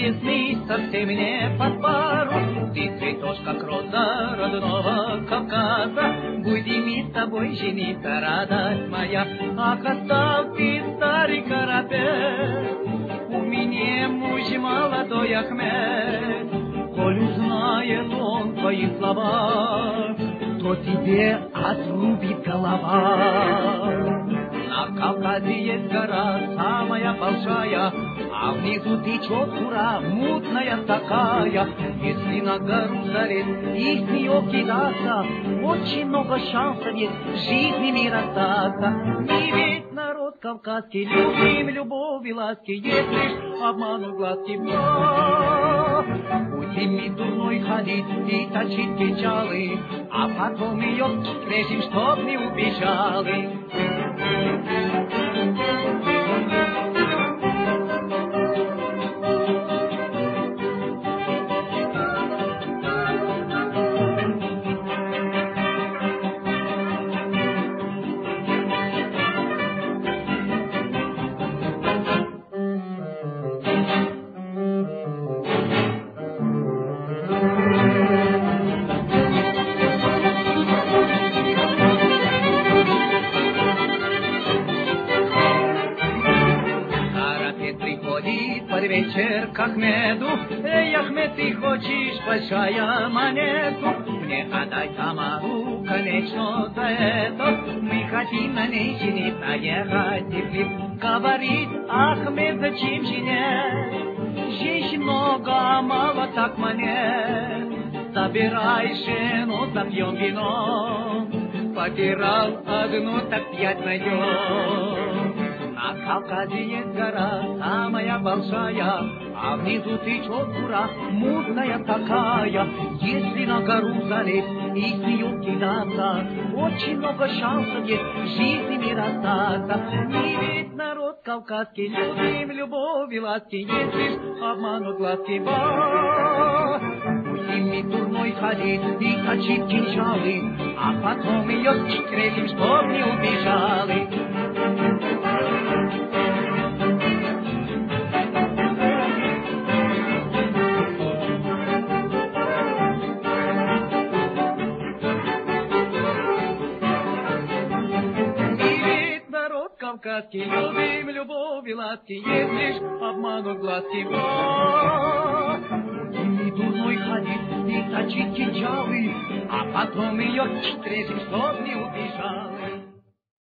Любезный, совсем не под пару. Ты цветешь, как роза родного Кавказа, Будем с тобой жениться, радость моя. Ах, оставь ты, старый корабель, У меня муж молодой Ахмед. Коль узнает он твои слова, То тебе отрубит голова. Кавказе есть гора самая большая, А внизу течет тура мутная такая. Если на гору залез и с нее кидаться, Очень много шансов есть жизни мира остаться. Не ведь народ кавказский, любим любовь и ласки, Есть лишь обману глазки. Будем и дурной ходить и точить печалы, А потом ее встретим, чтоб не убежали. Под вечер к Ахмеду. Эй, Ахмед, ты хочешь большая монету? Мне отдай Тамару, конечно, за это. Мы хотим на ней жениться, ехать в Тифлис. Говорит Ахмед, зачем жене? Женщин много, мало так монет. Собирай жену, запьем вино. Потерял одну, так пять найдем. Есть гора, самая большая, А внизу течет тура, мутная такая. Если на гору залезть и с нее кидаться, Очень много шансов есть в жизни не расстаться. Не ведь народ кавказский, любим любовь и ласки, Есть лишь обманут глазки. Ба! Будем и дурной ходить и точить кинжалы, А потом ее встретим, чтоб не убежали. Кавказский, любим любовь и ласки, есть лишь обманут глазки. И дурной ходить и точить кинжалы, а потом ее встретим, чтоб не убежали.